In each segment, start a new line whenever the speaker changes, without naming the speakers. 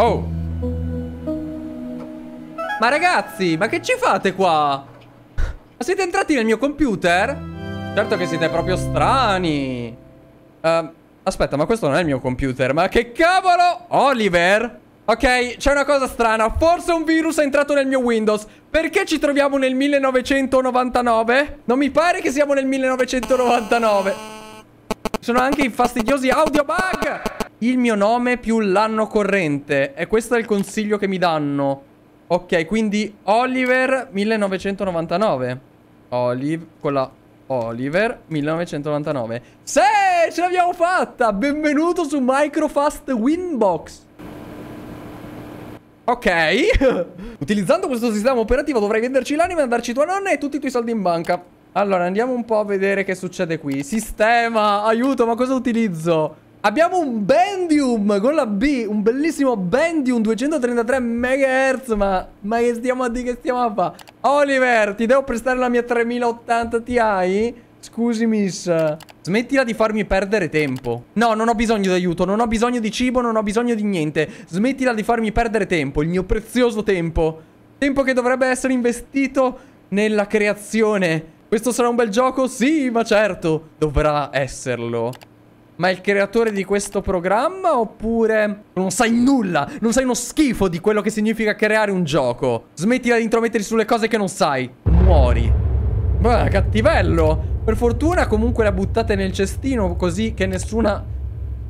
Oh. Ma ragazzi, ma che ci fate qua? Ma siete entrati nel mio computer? Certo che siete proprio strani. Uh, aspetta, ma questo non è il mio computer. Ma che cavolo? Oliver? Ok, c'è una cosa strana. Forse un virus è entrato nel mio Windows. Perché ci troviamo nel 1999? Non mi pare che siamo nel 1999. Ci sono anche i fastidiosi audio bug. Il mio nome più l'anno corrente. E questo è il consiglio che mi danno. Ok, quindi Oliver 1999. Olive con la Oliver 1999. Sì, ce l'abbiamo fatta! Benvenuto su Microfast Winbox. Ok. Utilizzando questo sistema operativo dovrai venderci l'anima, darci tua nonna e tutti i tuoi soldi in banca. Allora, andiamo un po' a vedere che succede qui. Sistema, aiuto, ma cosa utilizzo? Abbiamo un Bendium con la B, un bellissimo Bendium 233 MHz, ma, ma che stiamo a dire, che stiamo a fare? Oliver, ti devo prestare la mia 3080 Ti? Scusi, miss. Smettila di farmi perdere tempo. No, non ho bisogno di aiuto, non ho bisogno di cibo, non ho bisogno di niente. Smettila di farmi perdere tempo, il mio prezioso tempo. Tempo che dovrebbe essere investito nella creazione. Questo sarà un bel gioco? Sì, ma certo, dovrà esserlo. Ma è il creatore di questo programma oppure non sai nulla, non sai uno schifo di quello che significa creare un gioco. Smettila di intrometterti sulle cose che non sai. Muori. Beh, cattivello. Per fortuna comunque le ha buttate nel cestino così che nessuna,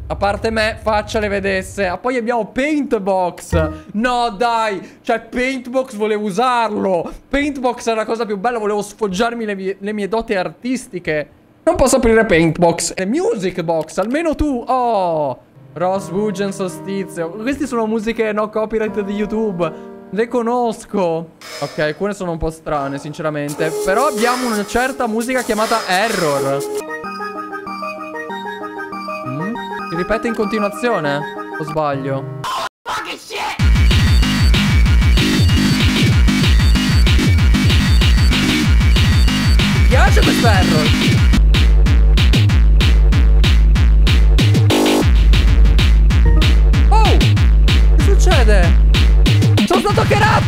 a parte me, faccia le vedesse. Ah, poi abbiamo Paintbox. No, dai. Cioè, Paintbox volevo usarlo. Paintbox è la cosa più bella. Volevo sfoggiarmi le mie, le mie doti artistiche. Non posso aprire Paintbox. E Music Box, almeno tu. Oh. Ross Wugen Solstizio. Queste sono musiche no copyright di YouTube. Le conosco. Ok, alcune sono un po' strane, sinceramente. Però abbiamo una certa musica chiamata Error. Mm? Si ripete in continuazione? O sbaglio? Mi piace questo Error.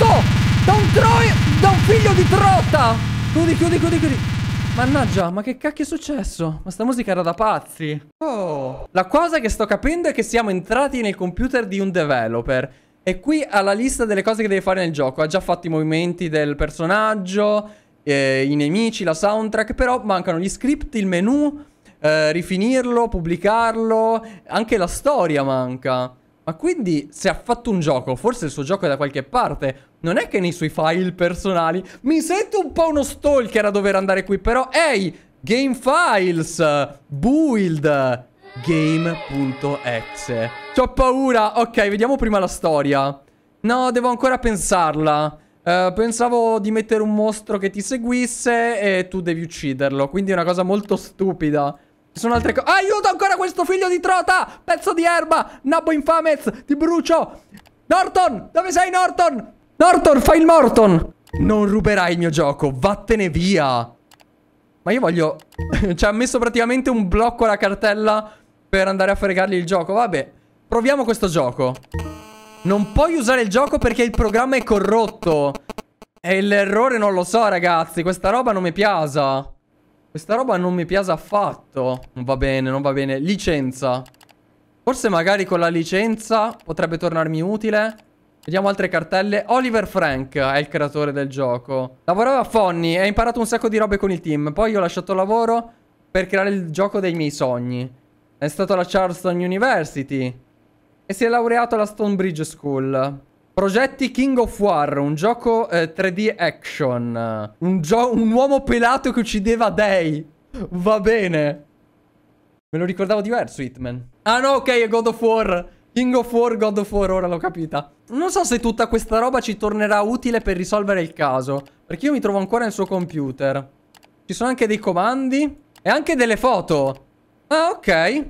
Hackerato! Da un troi... Da un figlio di trotta! Chiudi, chiudi, chiudi, chiudi. Mannaggia, ma che cacchio è successo? Ma sta musica era da pazzi. Oh. La cosa che sto capendo è che siamo entrati nel computer di un developer. E qui ha la lista delle cose che deve fare nel gioco. Ha già fatto i movimenti del personaggio, eh, i nemici, la soundtrack. Però mancano gli script, il menu, eh, rifinirlo, pubblicarlo. Anche la storia manca. Ma quindi se ha fatto un gioco, forse il suo gioco è da qualche parte. Non è che nei suoi file personali. Mi sento un po' uno stalker a dover andare qui, però ehi, game files, build, game.exe. C'ho paura. Ok, vediamo prima la storia. No, devo ancora pensarla. Uh, pensavo di mettere un mostro che ti seguisse e tu devi ucciderlo. Quindi è una cosa molto stupida. Ci sono altre cose. Aiuto questo figlio di trota! Pezzo di erba! Nabbo infamez! Ti brucio! Norton! Dove sei Norton? Norton, fai il Morton! Non ruberai il mio gioco, vattene via! Ma io voglio... Ci ha messo praticamente un blocco alla cartella per andare a fregargli il gioco. Vabbè, proviamo questo gioco. Non puoi usare il gioco perché il programma è corrotto. E l'errore non lo so, ragazzi. Questa roba non mi piace. Questa roba non mi piace affatto. Non va bene, non va bene. Licenza. Forse magari con la licenza potrebbe tornarmi utile. Vediamo altre cartelle. Oliver Frank è il creatore del gioco. Lavorava a Fonny e ha imparato un sacco di robe con il team. Poi ho lasciato il lavoro per creare il gioco dei miei sogni. È stato alla Charleston University. E si è laureato alla Stonebridge School. Progetti King of War, un gioco eh, 3D action. Un, un, uomo pelato che uccideva dei. Va bene. Me lo ricordavo diverso, Hitman. Ah no, ok, è God of War. King of War, God of War, ora l'ho capita. Non so se tutta questa roba ci tornerà utile per risolvere il caso. Perché io mi trovo ancora nel suo computer. Ci sono anche dei comandi. E anche delle foto. Ah, ok.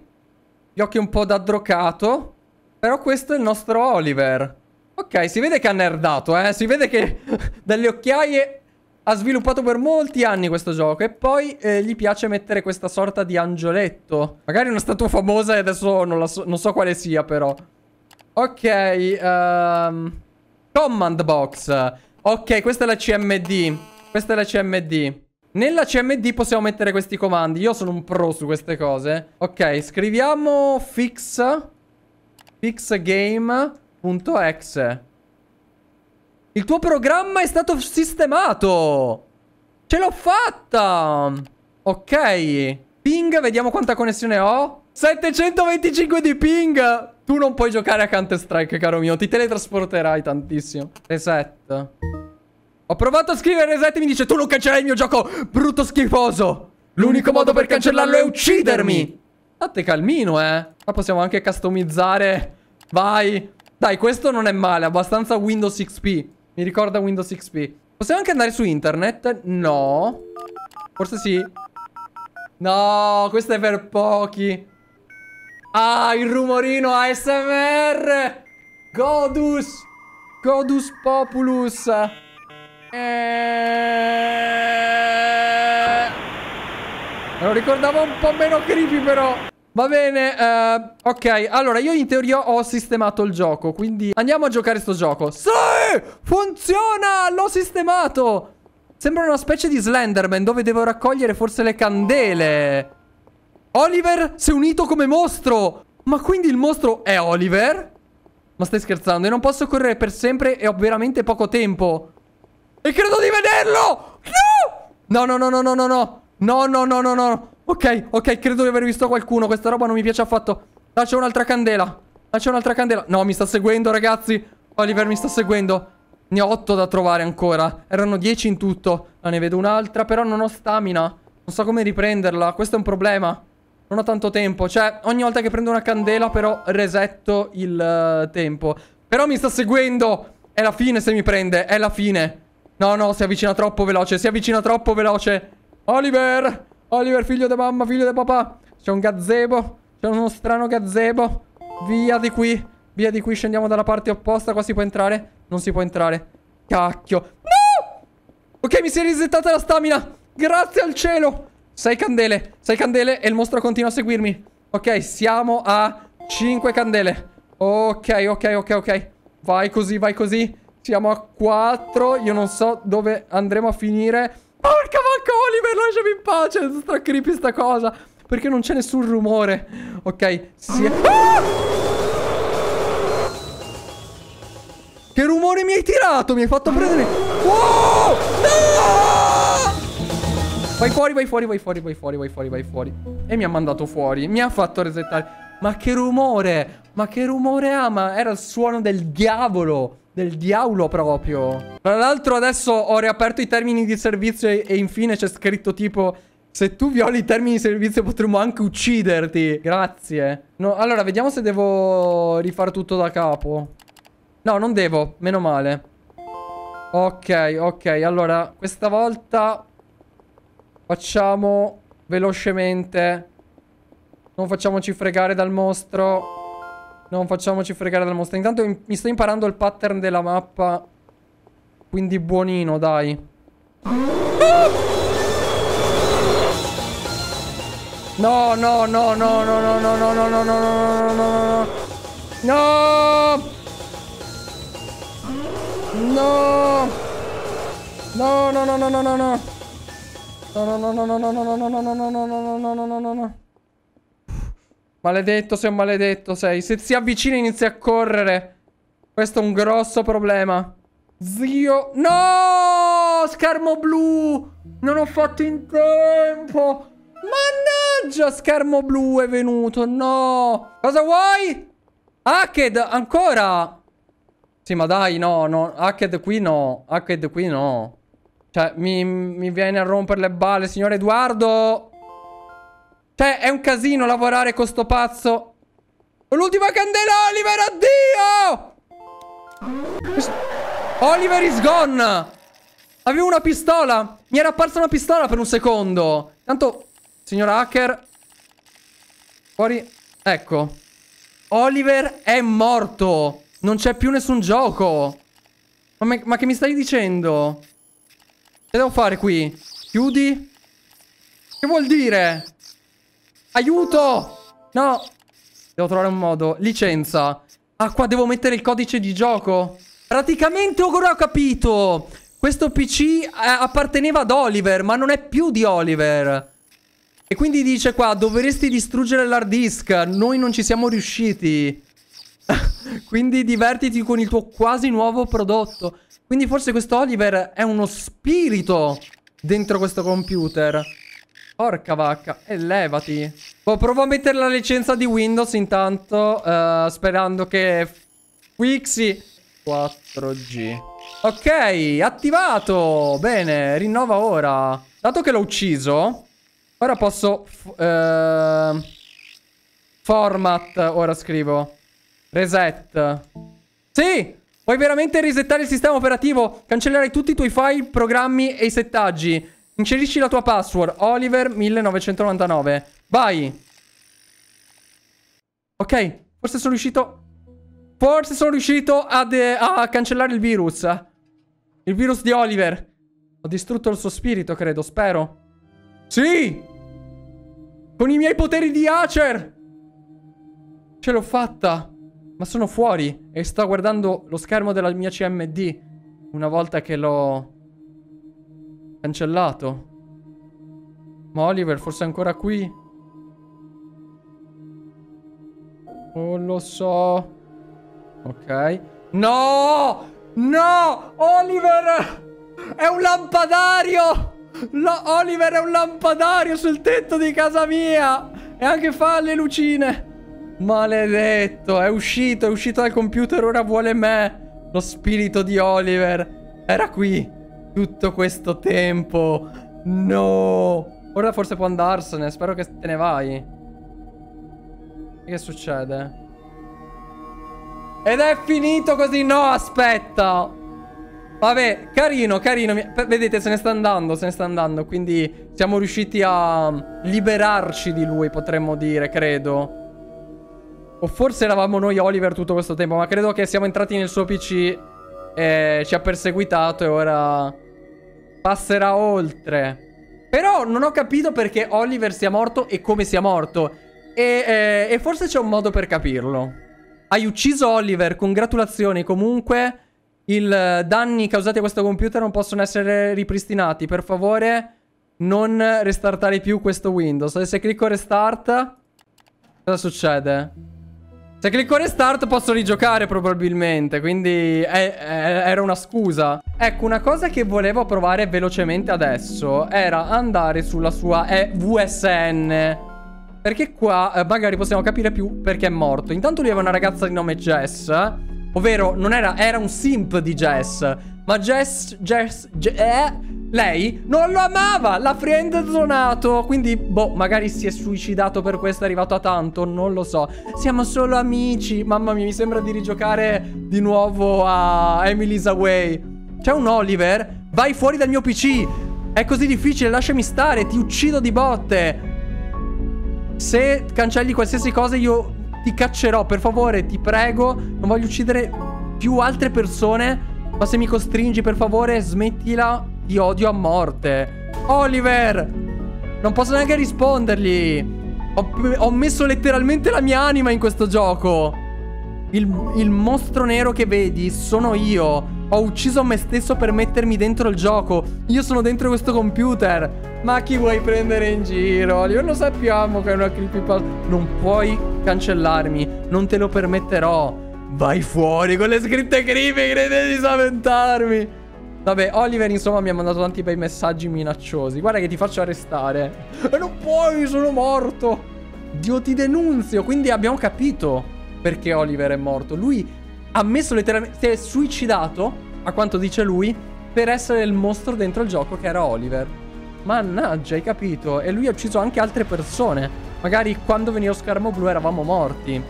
Gli occhi un po' da drogato. Però questo è il nostro Oliver. Ok, si vede che ha nerdato, eh. Si vede che dalle occhiaie ha sviluppato per molti anni questo gioco. E poi eh, gli piace mettere questa sorta di angioletto. Magari una statua famosa e adesso non, so, non so quale sia, però. Ok, um, command box. Ok, questa è la CMD. Questa è la CMD. Nella CMD possiamo mettere questi comandi. Io sono un pro su queste cose. Ok, scriviamo fix fixgame.exe. Il tuo programma è stato sistemato. Ce l'ho fatta. Ok. Ping, vediamo quanta connessione ho. 725 di ping. Tu non puoi giocare a Counter Strike, caro mio. Ti teletrasporterai tantissimo. Reset. Ho provato a scrivere reset e mi dice tu non cancellerai il mio gioco, brutto schifoso. L'unico modo per cancellarlo è uccidermi. State calmino, eh. Ma possiamo anche customizzare. Vai. Dai, questo non è male, abbastanza Windows XP. Mi ricorda Windows XP. Possiamo anche andare su internet? No. Forse sì. No, questo è per pochi. Ah, il rumorino ASMR! Godus! Godus Populus! Eh... Me lo ricordavo un po' meno creepy però. Va bene, uh, ok, allora io in teoria ho sistemato il gioco, quindi andiamo a giocare sto gioco. Sì! Funziona! L'ho sistemato! Sembra una specie di Slenderman dove devo raccogliere forse le candele. Oliver si è unito come mostro! Ma quindi il mostro è Oliver? Ma stai scherzando? E non posso correre per sempre e ho veramente poco tempo. E credo di vederlo! No! No, no, no, no, no, no. No, no, no, no, no. Ok, ok, credo di aver visto qualcuno. Questa roba non mi piace affatto. Là c'è un'altra candela. Là c'è un'altra candela. No, mi sta seguendo, ragazzi. Oliver mi sta seguendo. Ne ho otto da trovare ancora. Erano dieci in tutto. La ne vedo un'altra, però non ho stamina. Non so come riprenderla. Questo è un problema. Non ho tanto tempo. Cioè, ogni volta che prendo una candela, però, resetto il uh, tempo. Però mi sta seguendo. È la fine se mi prende. È la fine. No, no, si avvicina troppo veloce. Si avvicina troppo veloce. Oliver! Oliver, figlio di mamma, figlio di papà. C'è un gazebo. C'è uno strano gazebo. Via di qui. Via di qui, scendiamo dalla parte opposta. Qua si può entrare? Non si può entrare. Cacchio. No! Ok, mi si è risettata la stamina. Grazie al cielo. Sei candele, sei candele e il mostro continua a seguirmi. Ok, siamo a 5 candele. Ok, ok, ok, ok. Vai così, vai così. Siamo a 4. Io non so dove andremo a finire. Porca Oliver, lasciami in pace. Sta creepy sta cosa. Perché non c'è nessun rumore. Ok, si. Ah! Che rumore mi hai tirato? Mi hai fatto prendere... Wow! No! Vai fuori, vai fuori, vai fuori, vai fuori, vai fuori, vai fuori. E mi ha mandato fuori. Mi ha fatto resettare. Ma che rumore! Ma che rumore ha? Ma era il suono del diavolo. Del diavolo proprio. Tra l'altro adesso ho riaperto i termini di servizio e, e infine c'è scritto tipo... Se tu violi i termini di servizio potremmo anche ucciderti. Grazie. No, allora, vediamo se devo rifare tutto da capo. No, non devo. Meno male. Ok, ok. Allora, questa volta Facciamo velocemente. Non facciamoci fregare dal mostro. Non facciamoci fregare dal mostro. Intanto mi sto imparando il pattern della mappa. Quindi buonino, dai. No, no, no, no, no, no, no, no, no, no, no, no, no, no. No! No, no, no, no, no, no, no. No, no, no, no, no, no, no, no, no, no, no, no, no, no, no, no, no, no. Maledetto, sei un maledetto, sei. Se si avvicina inizia a correre. Questo è un grosso problema. Zio. No! Schermo blu! Non ho fatto in tempo! Mannaggia, schermo blu è venuto, no! Cosa vuoi? Hacked, ancora? Sì, ma dai, no, no. Hacked qui no. Hacked qui no. Cioè, mi, mi viene a rompere le balle, signor Edoardo. Cioè, è un casino lavorare con sto pazzo. L'ultima candela, Oliver, addio! Oliver is gone! Avevo una pistola. Mi era apparsa una pistola per un secondo. Tanto, signor hacker. Fuori. Ecco. Oliver è morto. Non c'è più nessun gioco. Ma, me, ma che mi stai dicendo? Che devo fare qui? Chiudi? Che vuol dire? Aiuto! No! Devo trovare un modo. Licenza. Ah, qua devo mettere il codice di gioco. Praticamente ora ho capito. Questo PC eh, apparteneva ad Oliver, ma non è più di Oliver. E quindi dice qua, dovresti distruggere l'hard disk. Noi non ci siamo riusciti. quindi divertiti con il tuo quasi nuovo prodotto. Quindi forse questo Oliver è uno spirito dentro questo computer. Porca vacca. E levati. Oh, provo a mettere la licenza di Windows intanto. Uh, sperando che Wixi 4G. Ok, attivato. Bene, rinnova ora. Dato che l'ho ucciso, ora posso... Uh, format, ora scrivo. Reset. Sì! Puoi veramente resettare il sistema operativo. Cancellerai tutti i tuoi file, programmi e i settaggi. Inserisci la tua password. Oliver 1999. Vai. Ok, forse sono riuscito... Forse sono riuscito ad, a cancellare il virus. Il virus di Oliver. Ho distrutto il suo spirito, credo, spero. Sì! Con i miei poteri di Acer! Ce l'ho fatta! Ma sono fuori e sto guardando lo schermo della mia CMD. Una volta che l'ho cancellato. Ma Oliver forse è ancora qui? Non lo so. Ok. No! No! Oliver! È un lampadario! No, Oliver è un lampadario sul tetto di casa mia! E anche fa le lucine! Maledetto, è uscito, è uscito dal computer, ora vuole me. Lo spirito di Oliver era qui tutto questo tempo. No. Ora forse può andarsene, spero che te ne vai. Che succede? Ed è finito così, no, aspetta. Vabbè, carino, carino. Vedete, se ne sta andando, se ne sta andando. Quindi siamo riusciti a liberarci di lui, potremmo dire, credo. O forse eravamo noi Oliver tutto questo tempo, ma credo che siamo entrati nel suo PC e ci ha perseguitato e ora passerà oltre. Però non ho capito perché Oliver sia morto e come sia morto. E, eh, e forse c'è un modo per capirlo. Hai ucciso Oliver, congratulazioni. Comunque, i danni causati a questo computer non possono essere ripristinati. Per favore, non restartare più questo Windows. Se clicco restart, cosa succede? Se clicco restart posso rigiocare probabilmente, quindi è, è, era una scusa. Ecco, una cosa che volevo provare velocemente adesso era andare sulla sua eh, VSN. Perché qua eh, magari possiamo capire più perché è morto. Intanto lui aveva una ragazza di nome Jess, ovvero non era, era un simp di Jess. Ma Jess, Jess, Jess eh, lei non lo amava, l'ha friendzonato. Quindi, boh, magari si è suicidato per questo, è arrivato a tanto, non lo so. Siamo solo amici. Mamma mia, mi sembra di rigiocare di nuovo a Emily's Away. C'è un Oliver? Vai fuori dal mio PC. È così difficile, lasciami stare, ti uccido di botte. Se cancelli qualsiasi cosa io ti caccerò, per favore, ti prego. Non voglio uccidere più altre persone. Ma se mi costringi, per favore, smettila ti odio a morte. Oliver! Non posso neanche rispondergli. Ho, ho messo letteralmente la mia anima in questo gioco. Il, il mostro nero che vedi sono io. Ho ucciso me stesso per mettermi dentro il gioco. Io sono dentro questo computer. Ma chi vuoi prendere in giro? Oliver, lo sappiamo che è una creepypasta. Non puoi cancellarmi. Non te lo permetterò. Vai fuori con le scritte creepy, crede di spaventarmi. Vabbè, Oliver insomma mi ha mandato tanti bei messaggi minacciosi. Guarda che ti faccio arrestare. E non puoi, sono morto. Dio ti denunzio. Quindi abbiamo capito perché Oliver è morto. Lui ha messo letteralmente... Si è suicidato, a quanto dice lui, per essere il mostro dentro il gioco che era Oliver. Mannaggia, hai capito? E lui ha ucciso anche altre persone. Magari quando veniva schermo blu eravamo morti.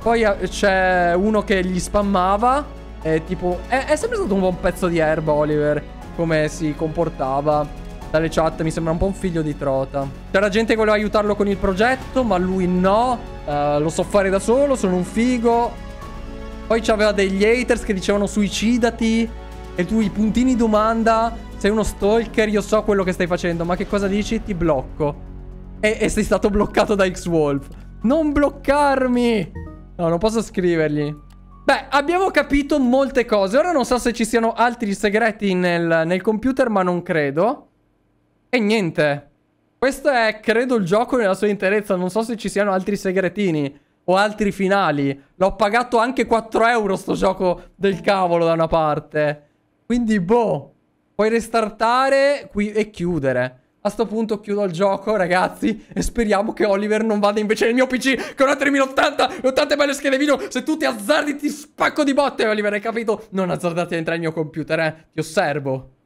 Poi eh, c'è uno che gli spammava è tipo... È, è sempre stato un buon pezzo di erba, Oliver. Come si comportava. Dalle chat mi sembra un po' un figlio di trota. C'era gente che voleva aiutarlo con il progetto, ma lui no. Uh, lo so fare da solo, sono un figo. Poi c'aveva degli haters che dicevano suicidati. E tu i puntini domanda. Sei uno stalker, io so quello che stai facendo. Ma che cosa dici? Ti blocco. E, e sei stato bloccato da X-Wolf. Non bloccarmi! No, non posso scrivergli. Beh, abbiamo capito molte cose. Ora non so se ci siano altri segreti nel, nel computer, ma non credo. E niente. Questo è, credo, il gioco nella sua interezza. Non so se ci siano altri segretini o altri finali. L'ho pagato anche 4 euro sto gioco del cavolo da una parte. Quindi, boh. Puoi restartare qui e chiudere. A sto punto chiudo il gioco, ragazzi, e speriamo che Oliver non vada invece nel mio PC con una 3080 e 80 belle schede video. Se tu ti azzardi ti spacco di botte, Oliver, hai capito? Non azzardarti a entrare nel mio computer, eh. Ti osservo.